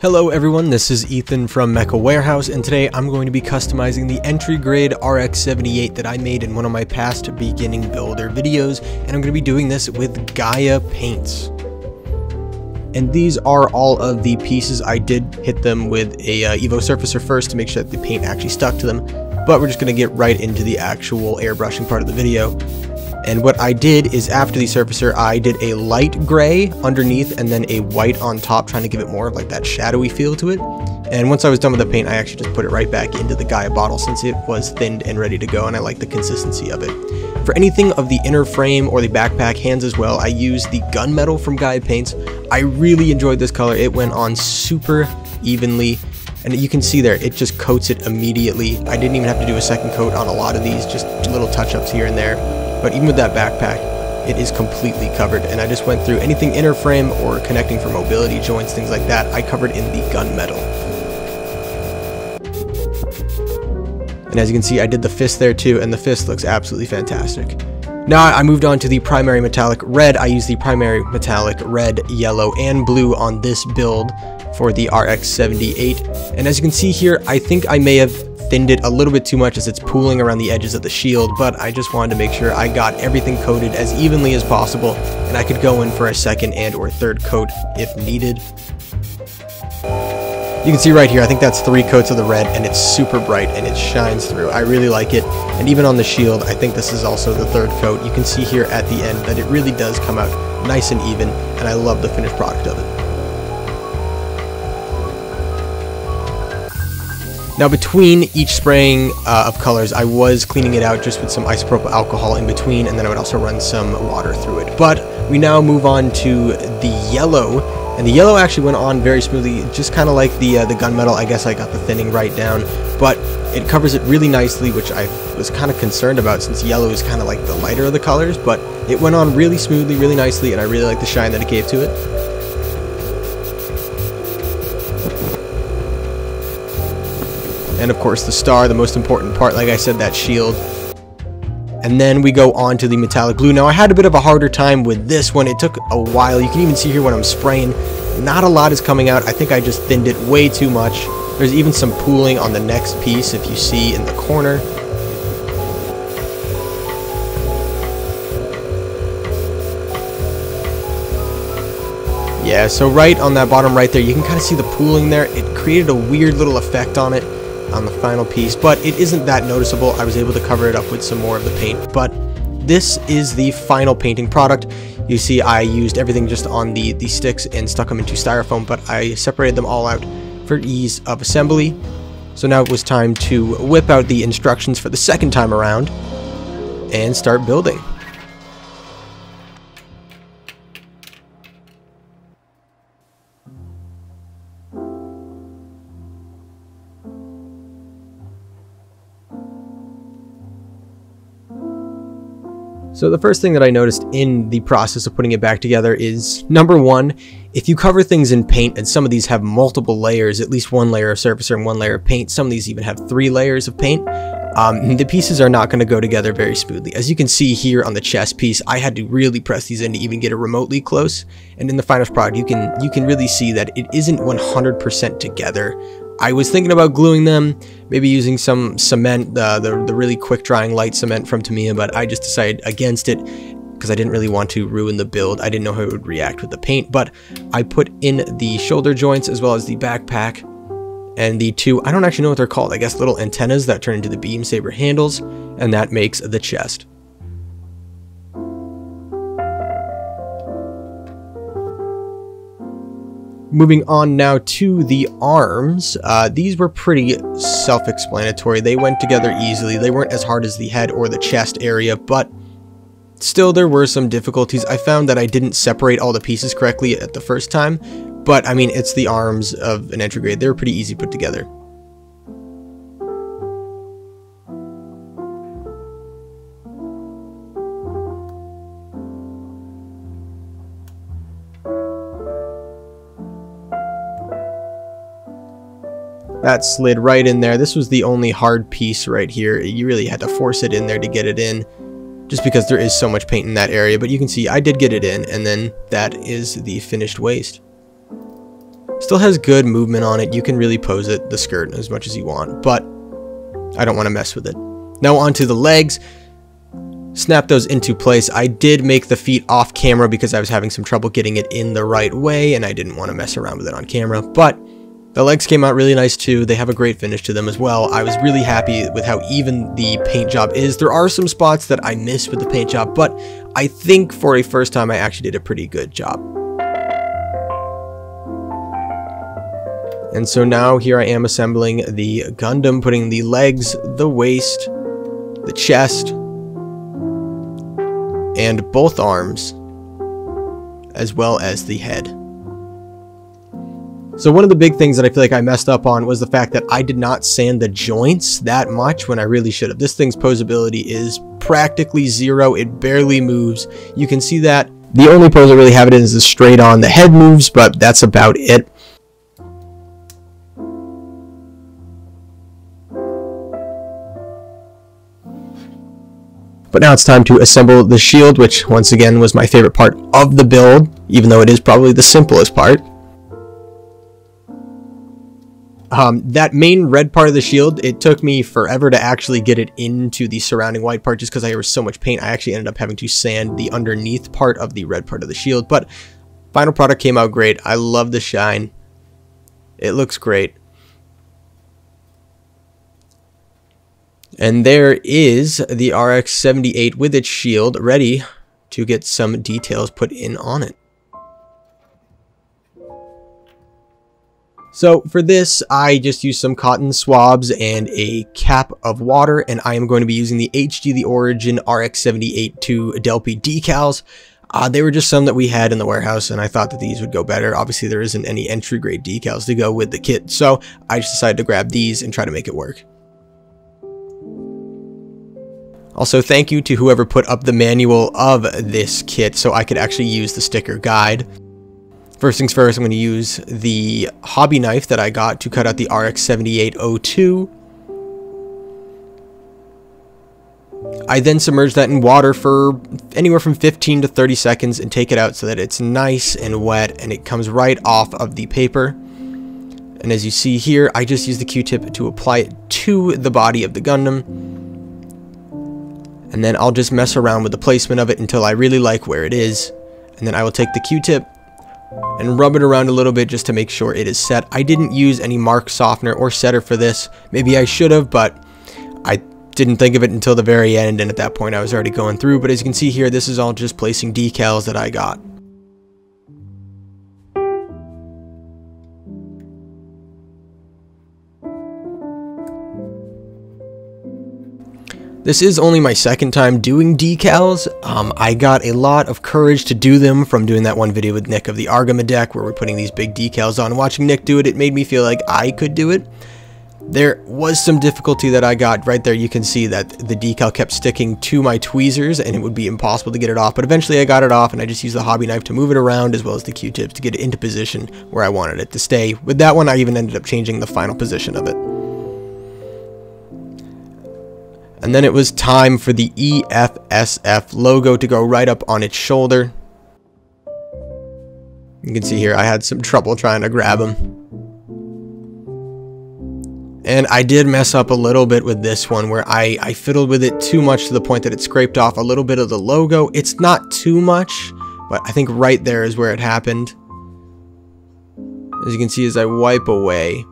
Hello everyone, this is Ethan from Mecha Warehouse, and today I'm going to be customizing the entry grade RX-78 that I made in one of my past beginning builder videos, and I'm going to be doing this with Gaia paints. And these are all of the pieces. I did hit them with a uh, Evo Surfacer first to make sure that the paint actually stuck to them, but we're just going to get right into the actual airbrushing part of the video. And what I did is after the surfacer, I did a light gray underneath and then a white on top, trying to give it more of like that shadowy feel to it. And once I was done with the paint, I actually just put it right back into the Gaia bottle since it was thinned and ready to go and I like the consistency of it. For anything of the inner frame or the backpack hands as well, I used the gunmetal from Gaia Paints. I really enjoyed this color. It went on super evenly and you can see there it just coats it immediately I didn't even have to do a second coat on a lot of these just little touch-ups here and there but even with that backpack, it is completely covered. And I just went through anything inner frame or connecting for mobility joints, things like that, I covered in the gunmetal. And as you can see, I did the fist there too, and the fist looks absolutely fantastic. Now I moved on to the primary metallic red. I used the primary metallic red, yellow, and blue on this build for the RX-78. And as you can see here, I think I may have thinned it a little bit too much as it's pooling around the edges of the shield, but I just wanted to make sure I got everything coated as evenly as possible, and I could go in for a second and or third coat if needed. You can see right here, I think that's three coats of the red, and it's super bright, and it shines through. I really like it, and even on the shield, I think this is also the third coat. You can see here at the end that it really does come out nice and even, and I love the finished product of it. Now between each spraying uh, of colors, I was cleaning it out just with some isopropyl alcohol in between, and then I would also run some water through it. But we now move on to the yellow, and the yellow actually went on very smoothly, just kind of like the uh, the gunmetal. I guess I got the thinning right down, but it covers it really nicely, which I was kind of concerned about since yellow is kind of like the lighter of the colors, but it went on really smoothly, really nicely, and I really like the shine that it gave to it. And of course the star, the most important part, like I said, that shield. And then we go on to the metallic blue. Now I had a bit of a harder time with this one. It took a while. You can even see here when I'm spraying, not a lot is coming out. I think I just thinned it way too much. There's even some pooling on the next piece if you see in the corner. Yeah, so right on that bottom right there, you can kind of see the pooling there. It created a weird little effect on it on the final piece, but it isn't that noticeable. I was able to cover it up with some more of the paint, but this is the final painting product. You see I used everything just on the, the sticks and stuck them into styrofoam, but I separated them all out for ease of assembly. So now it was time to whip out the instructions for the second time around and start building. So the first thing that I noticed in the process of putting it back together is, number one, if you cover things in paint, and some of these have multiple layers, at least one layer of surfacer and one layer of paint, some of these even have three layers of paint, um, the pieces are not going to go together very smoothly. As you can see here on the chest piece, I had to really press these in to even get it remotely close. And in the final product, you can you can really see that it isn't 100% together. I was thinking about gluing them, maybe using some cement, uh, the, the really quick drying light cement from Tamiya, but I just decided against it because I didn't really want to ruin the build. I didn't know how it would react with the paint, but I put in the shoulder joints as well as the backpack and the two, I don't actually know what they're called, I guess little antennas that turn into the beam saber handles, and that makes the chest. Moving on now to the arms, uh, these were pretty self-explanatory. They went together easily. They weren't as hard as the head or the chest area, but still there were some difficulties. I found that I didn't separate all the pieces correctly at the first time, but I mean, it's the arms of an entry grade. They were pretty easy put together. That slid right in there. This was the only hard piece right here. You really had to force it in there to get it in just because there is so much paint in that area. But you can see I did get it in and then that is the finished waist. Still has good movement on it. You can really pose it, the skirt, as much as you want, but I don't want to mess with it. Now onto the legs. Snap those into place. I did make the feet off camera because I was having some trouble getting it in the right way and I didn't want to mess around with it on camera, but the legs came out really nice too. They have a great finish to them as well. I was really happy with how even the paint job is. There are some spots that I miss with the paint job, but I think for a first time I actually did a pretty good job. And so now here I am assembling the Gundam, putting the legs, the waist, the chest, and both arms, as well as the head. So one of the big things that I feel like I messed up on was the fact that I did not sand the joints that much when I really should have. This thing's posability is practically zero. It barely moves. You can see that. The only pose I really have it in is the straight on. The head moves, but that's about it. But now it's time to assemble the shield, which once again was my favorite part of the build, even though it is probably the simplest part. Um, that main red part of the shield, it took me forever to actually get it into the surrounding white part just because there was so much paint. I actually ended up having to sand the underneath part of the red part of the shield. But final product came out great. I love the shine. It looks great. And there is the RX-78 with its shield ready to get some details put in on it. So for this, I just used some cotton swabs and a cap of water, and I am going to be using the HG The Origin RX-78-2 Delpi decals. Uh, they were just some that we had in the warehouse, and I thought that these would go better. Obviously, there isn't any entry-grade decals to go with the kit, so I just decided to grab these and try to make it work. Also, thank you to whoever put up the manual of this kit so I could actually use the sticker guide. First things first, I'm going to use the hobby knife that I got to cut out the RX-7802. I then submerge that in water for anywhere from 15 to 30 seconds and take it out so that it's nice and wet and it comes right off of the paper. And as you see here, I just use the Q-tip to apply it to the body of the Gundam. And then I'll just mess around with the placement of it until I really like where it is. And then I will take the Q-tip and rub it around a little bit just to make sure it is set. I didn't use any mark softener or setter for this. Maybe I should have, but I didn't think of it until the very end, and at that point I was already going through. But as you can see here, this is all just placing decals that I got. This is only my second time doing decals. Um, I got a lot of courage to do them from doing that one video with Nick of the Argama deck where we're putting these big decals on. Watching Nick do it, it made me feel like I could do it. There was some difficulty that I got right there. You can see that the decal kept sticking to my tweezers and it would be impossible to get it off. But eventually I got it off and I just used the hobby knife to move it around as well as the Q-tips to get it into position where I wanted it to stay. With that one, I even ended up changing the final position of it. And then it was time for the EFSF logo to go right up on its shoulder. You can see here I had some trouble trying to grab him. And I did mess up a little bit with this one where I, I fiddled with it too much to the point that it scraped off a little bit of the logo. It's not too much, but I think right there is where it happened. As you can see as I wipe away,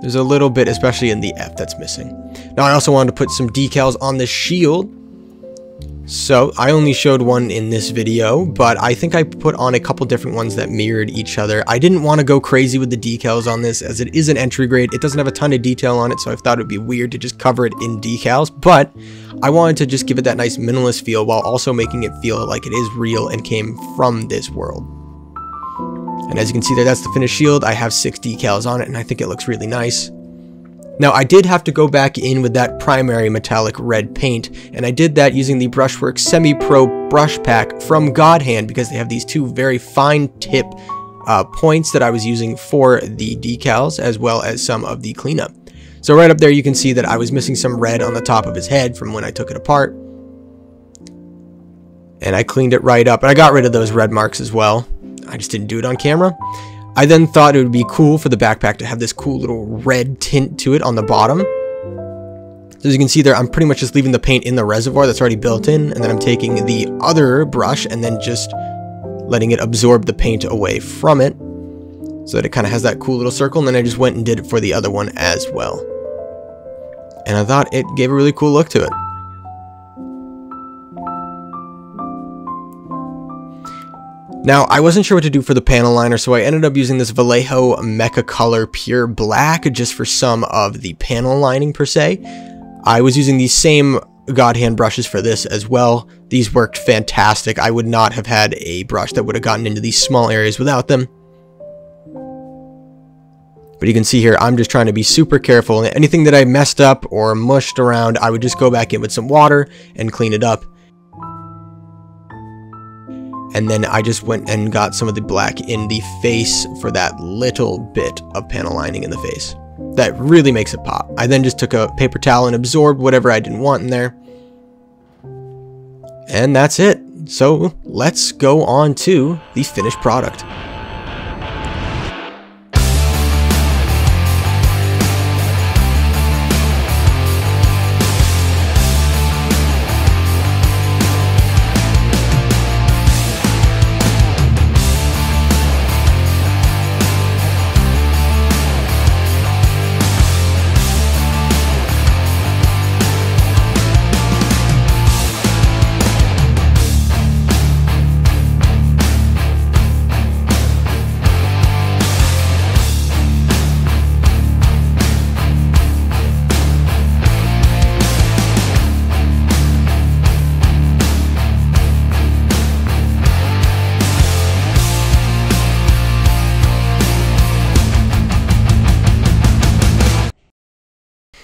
there's a little bit, especially in the F, that's missing. Now, I also wanted to put some decals on the shield. So, I only showed one in this video, but I think I put on a couple different ones that mirrored each other. I didn't want to go crazy with the decals on this, as it is an entry grade. It doesn't have a ton of detail on it, so I thought it would be weird to just cover it in decals, but I wanted to just give it that nice minimalist feel while also making it feel like it is real and came from this world. And as you can see there, that's the finished shield. I have six decals on it, and I think it looks really nice. Now, I did have to go back in with that primary metallic red paint, and I did that using the Brushworks Semi-Pro Brush Pack from Godhand because they have these two very fine tip uh, points that I was using for the decals as well as some of the cleanup. So right up there you can see that I was missing some red on the top of his head from when I took it apart. And I cleaned it right up, and I got rid of those red marks as well. I just didn't do it on camera. I then thought it would be cool for the backpack to have this cool little red tint to it on the bottom. So as you can see there, I'm pretty much just leaving the paint in the reservoir that's already built in, and then I'm taking the other brush and then just letting it absorb the paint away from it so that it kind of has that cool little circle, and then I just went and did it for the other one as well. And I thought it gave a really cool look to it. Now, I wasn't sure what to do for the panel liner, so I ended up using this Vallejo Mecha Color Pure Black just for some of the panel lining per se. I was using these same God hand brushes for this as well. These worked fantastic. I would not have had a brush that would have gotten into these small areas without them. But you can see here, I'm just trying to be super careful. Anything that I messed up or mushed around, I would just go back in with some water and clean it up. And then I just went and got some of the black in the face for that little bit of panel lining in the face. That really makes it pop. I then just took a paper towel and absorbed whatever I didn't want in there. And that's it. So let's go on to the finished product.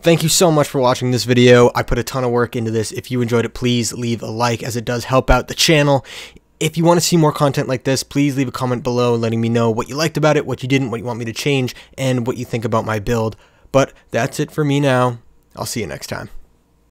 Thank you so much for watching this video. I put a ton of work into this. If you enjoyed it, please leave a like as it does help out the channel. If you want to see more content like this, please leave a comment below letting me know what you liked about it, what you didn't, what you want me to change, and what you think about my build. But that's it for me now. I'll see you next time.